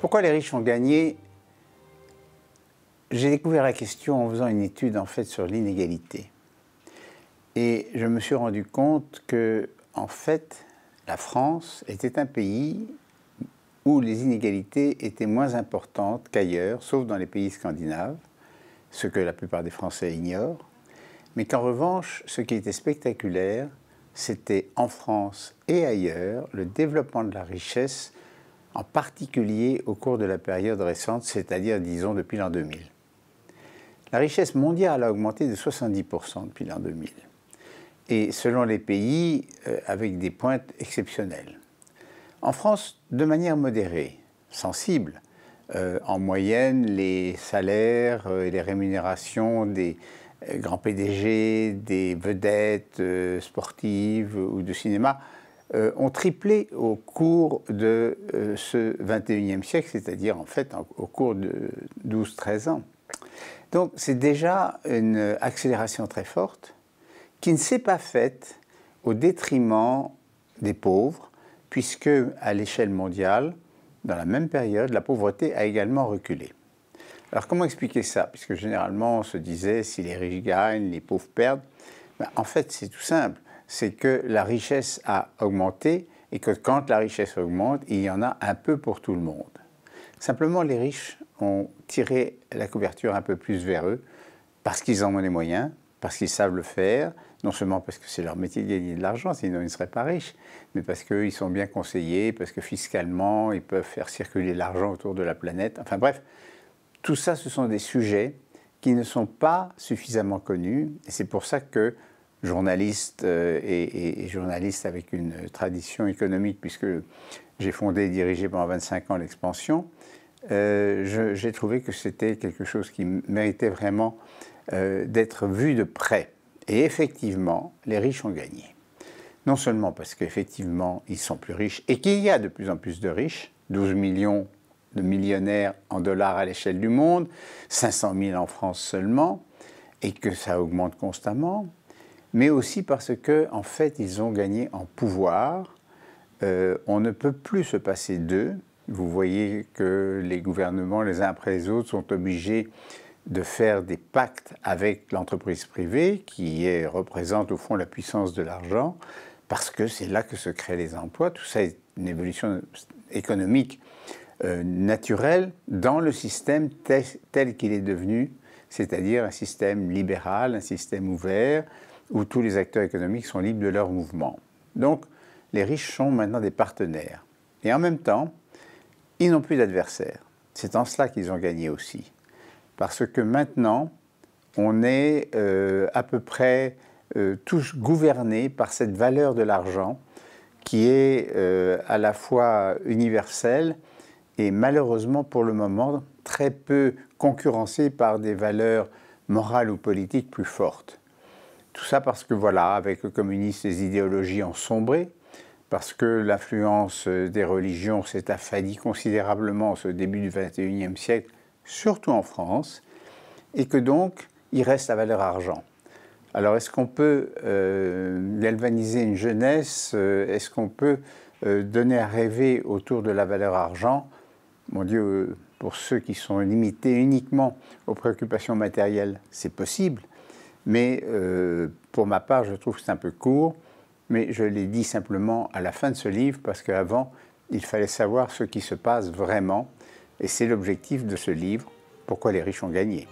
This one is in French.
Pourquoi les riches ont gagné? J'ai découvert la question en faisant une étude sur l'inégalité. Et je me suis rendu compte que, en fait, la France était un pays où les inégalités étaient moins importantes qu'ailleurs, sauf dans les pays scandinaves, ce que la plupart des Français ignorent, mais qu'en revanche, ce qui était spectaculaire, c'était en France et ailleurs le développement de la richesse, en particulier au cours de la période récente, c'est-à-dire, disons, depuis l'an 2000. La richesse mondiale a augmenté de 70% depuis l'an 2000, et selon les pays, euh, avec des pointes exceptionnelles. En France, de manière modérée, sensible, euh, en moyenne, les salaires euh, et les rémunérations des grands PDG, des vedettes sportives ou de cinéma ont triplé au cours de ce 21e siècle, c'est-à-dire en fait au cours de 12-13 ans. Donc c'est déjà une accélération très forte qui ne s'est pas faite au détriment des pauvres, puisque à l'échelle mondiale, dans la même période, la pauvreté a également reculé. Alors comment expliquer ça? Puisque généralement on se disait si les riches gagnent, les pauvres perdent. Ben, en fait c'est tout simple, c'est que la richesse a augmenté et que quand la richesse augmente, il y en a un peu pour tout le monde. Simplement les riches ont tiré la couverture un peu plus vers eux parce qu'ils en ont les moyens, parce qu'ils savent le faire, non seulement parce que c'est leur métier de gagner de l'argent, sinon ils ne seraient pas riches, mais parce qu'ils sont bien conseillés, parce que fiscalement, ils peuvent faire circuler l'argent autour de la planète. Enfin bref, tout ça, ce sont des sujets qui ne sont pas suffisamment connus, et c'est pour ça que journaliste euh, et, journaliste avec une tradition économique, puisque j'ai fondé et dirigé pendant 25 ans l'expansion, euh, j'ai trouvé que c'était quelque chose qui méritait vraiment euh, d'être vu de près. Et effectivement, les riches ont gagné. Non seulement parce qu'effectivement, ils sont plus riches et qu'il y a de plus en plus de riches, 12 millions de millionnaires en dollars à l'échelle du monde, 500 000 en France seulement, et que ça augmente constamment, mais aussi parce que en fait, ils ont gagné en pouvoir. Euh, on ne peut plus se passer d'eux. Vous voyez que les gouvernements, les uns après les autres, sont obligés de faire des pactes avec l'entreprise privée, qui représente au fond la puissance de l'argent, parce que c'est là que se créent les emplois. Tout ça est une évolution économique euh, naturelle dans le système tel, qu'il est devenu, c'est-à-dire un système libéral, un système ouvert, où tous les acteurs économiques sont libres de leur mouvement. Donc, les riches sont maintenant des partenaires. Et en même temps, ils n'ont plus d'adversaires. C'est en cela qu'ils ont gagné aussi parce que maintenant, on est euh, à peu près euh, tous gouvernés par cette valeur de l'argent qui est euh, à la fois universelle et malheureusement pour le moment très peu concurrencée par des valeurs morales ou politiques plus fortes. Tout ça parce que voilà, avec le communisme, les idéologies ont sombré, parce que l'influence des religions s'est affadie considérablement ce début du XXIe siècle surtout en France, et que donc il reste la valeur argent. Alors est-ce qu'on peut euh, galvaniser une jeunesse euh, Est-ce qu'on peut euh, donner à rêver autour de la valeur argent? Mon Dieu, pour ceux qui sont limités uniquement aux préoccupations matérielles, c'est possible. Mais pour ma part, je trouve que c'est un peu court. Mais je l'ai dit simplement à la fin de ce livre parce qu'avant, il fallait savoir ce qui se passe vraiment et c'est l'objectif de ce livre, Pourquoi les riches ont gagné.